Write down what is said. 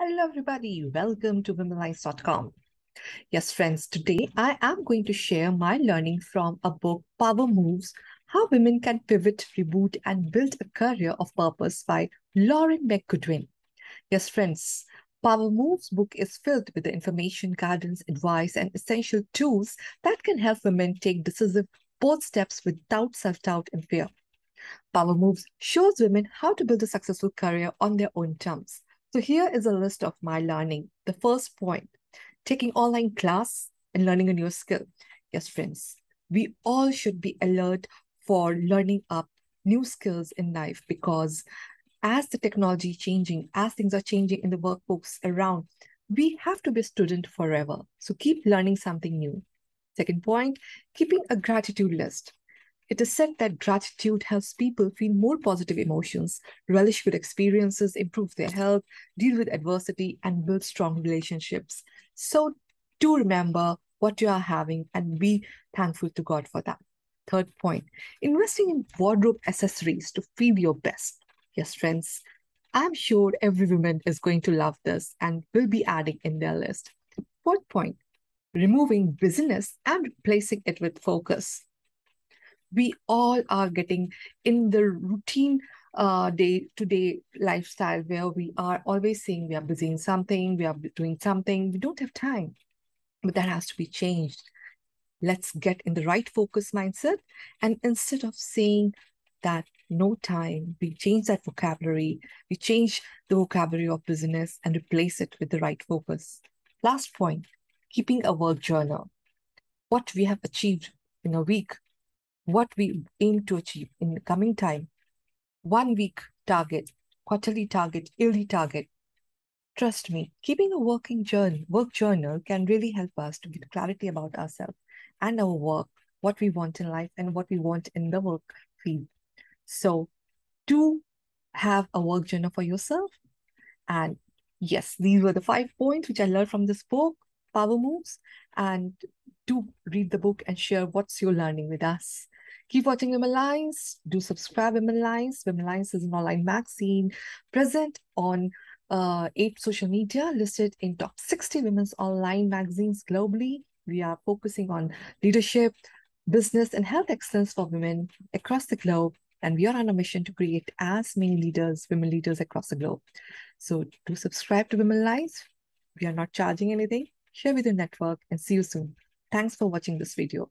Hello, everybody. Welcome to womenlines.com. Yes, friends, today I am going to share my learning from a book, Power Moves How Women Can Pivot, Reboot, and Build a Career of Purpose by Lauren McGoodwin. Yes, friends, Power Moves book is filled with the information, guidance, advice, and essential tools that can help women take decisive bold steps without self doubt and fear. Power Moves shows women how to build a successful career on their own terms. So here is a list of my learning. The first point, taking online class and learning a new skill. Yes, friends, we all should be alert for learning up new skills in life because as the technology changing, as things are changing in the workbooks around, we have to be student forever. So keep learning something new. Second point, keeping a gratitude list. It is said that gratitude helps people feel more positive emotions, relish good experiences, improve their health, deal with adversity, and build strong relationships. So do remember what you are having and be thankful to God for that. Third point, investing in wardrobe accessories to feel your best. Yes, friends, I'm sure every woman is going to love this and will be adding in their list. Fourth point, removing busyness and replacing it with focus we all are getting in the routine uh, day to day lifestyle where we are always saying we are busy in something, we are doing something, we don't have time. But that has to be changed. Let's get in the right focus mindset. And instead of saying that no time, we change that vocabulary, we change the vocabulary of business and replace it with the right focus. Last point keeping a work journal. What we have achieved in a week, what we aim to achieve in the coming time. One week target, quarterly target, yearly target. Trust me, keeping a working journal, work journal can really help us to get clarity about ourselves and our work, what we want in life and what we want in the work field. So do have a work journal for yourself. And yes, these were the five points which I learned from this book, Power Moves. And do read the book and share what's your learning with us. Keep watching Women. Do subscribe Women Lines. Women is an online magazine present on uh, eight social media, listed in top 60 women's online magazines globally. We are focusing on leadership, business, and health excellence for women across the globe. And we are on a mission to create as many leaders, women leaders across the globe. So do subscribe to Women Lines. We are not charging anything. Share with your network and see you soon. Thanks for watching this video.